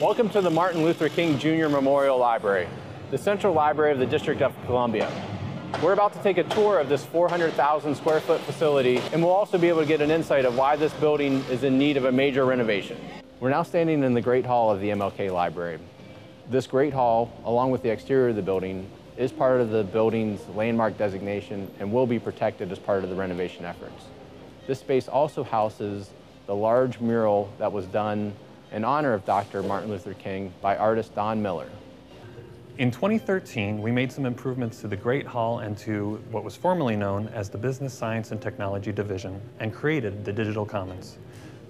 Welcome to the Martin Luther King Jr. Memorial Library, the central library of the District of Columbia. We're about to take a tour of this 400,000 square foot facility, and we'll also be able to get an insight of why this building is in need of a major renovation. We're now standing in the Great Hall of the MLK Library. This Great Hall, along with the exterior of the building, is part of the building's landmark designation and will be protected as part of the renovation efforts. This space also houses the large mural that was done in honor of Dr. Martin Luther King by artist Don Miller. In 2013, we made some improvements to the Great Hall and to what was formerly known as the Business Science and Technology Division and created the Digital Commons.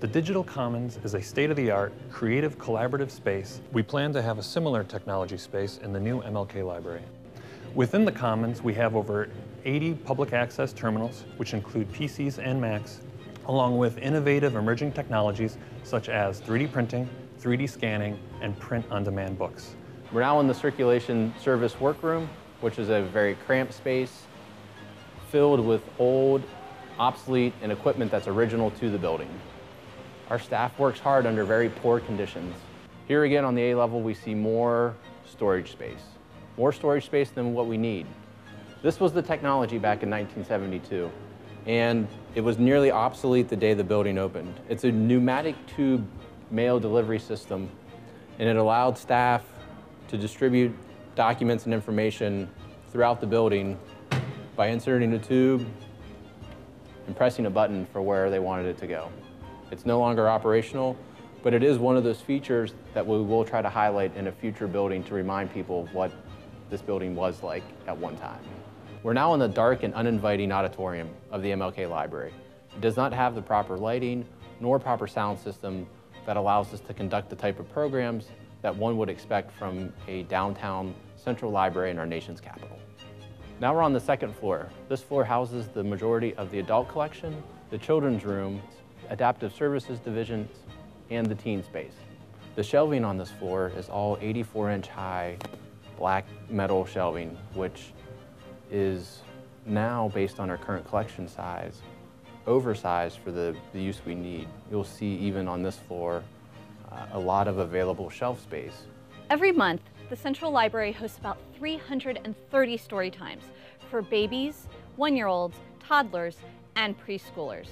The Digital Commons is a state-of-the-art, creative, collaborative space. We plan to have a similar technology space in the new MLK Library. Within the Commons, we have over 80 public access terminals, which include PCs and Macs, along with innovative emerging technologies such as 3D printing, 3D scanning, and print-on-demand books. We're now in the circulation service workroom, which is a very cramped space filled with old, obsolete, and equipment that's original to the building. Our staff works hard under very poor conditions. Here again on the A level, we see more storage space. More storage space than what we need. This was the technology back in 1972 and it was nearly obsolete the day the building opened. It's a pneumatic tube mail delivery system, and it allowed staff to distribute documents and information throughout the building by inserting a tube and pressing a button for where they wanted it to go. It's no longer operational, but it is one of those features that we will try to highlight in a future building to remind people what this building was like at one time. We're now in the dark and uninviting auditorium of the MLK Library. It does not have the proper lighting nor proper sound system that allows us to conduct the type of programs that one would expect from a downtown central library in our nation's capital. Now we're on the second floor. This floor houses the majority of the adult collection, the children's room, adaptive services divisions, and the teen space. The shelving on this floor is all 84 inch high black metal shelving, which is now, based on our current collection size, oversized for the, the use we need. You'll see even on this floor uh, a lot of available shelf space. Every month, the Central Library hosts about 330 story times for babies, one-year-olds, toddlers, and preschoolers.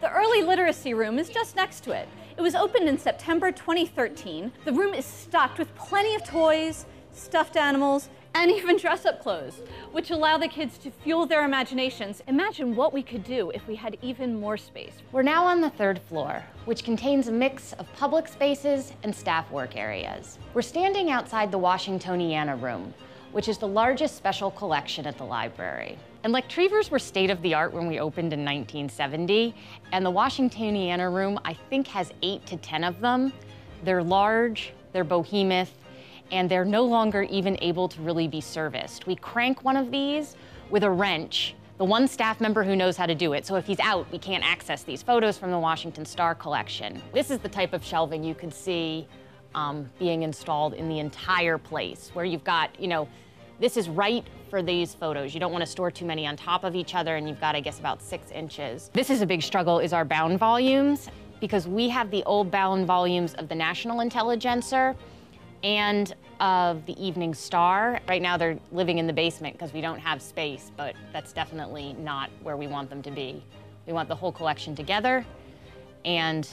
The Early Literacy Room is just next to it. It was opened in September 2013. The room is stocked with plenty of toys, stuffed animals, and even dress-up clothes, which allow the kids to fuel their imaginations. Imagine what we could do if we had even more space. We're now on the third floor, which contains a mix of public spaces and staff work areas. We're standing outside the Washingtoniana room, which is the largest special collection at the library. And Lektrievers were state-of-the-art when we opened in 1970, and the Washingtoniana room, I think, has eight to 10 of them. They're large, they're behemoth, and they're no longer even able to really be serviced. We crank one of these with a wrench, the one staff member who knows how to do it. So if he's out, we can't access these photos from the Washington Star collection. This is the type of shelving you could see um, being installed in the entire place, where you've got, you know, this is right for these photos. You don't want to store too many on top of each other, and you've got, I guess, about six inches. This is a big struggle, is our bound volumes, because we have the old bound volumes of the National Intelligencer, and of the Evening Star. Right now they're living in the basement because we don't have space, but that's definitely not where we want them to be. We want the whole collection together and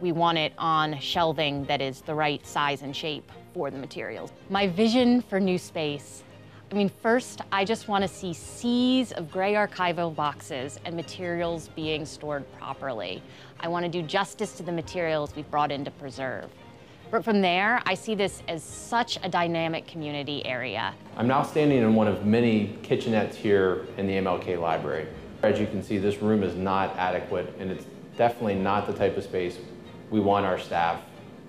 we want it on shelving that is the right size and shape for the materials. My vision for new space I mean, first, I just want to see seas of gray archival boxes and materials being stored properly. I want to do justice to the materials we've brought in to preserve. But from there, I see this as such a dynamic community area. I'm now standing in one of many kitchenettes here in the MLK Library. As you can see, this room is not adequate and it's definitely not the type of space we want our staff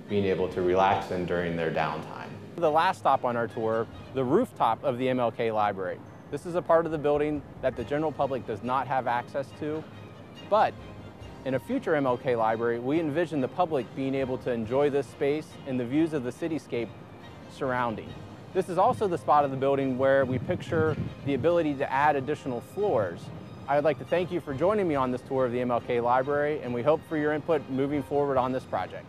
being able to relax in during their downtime. The last stop on our tour, the rooftop of the MLK Library. This is a part of the building that the general public does not have access to, but in a future MLK library, we envision the public being able to enjoy this space and the views of the cityscape surrounding. This is also the spot of the building where we picture the ability to add additional floors. I would like to thank you for joining me on this tour of the MLK Library, and we hope for your input moving forward on this project.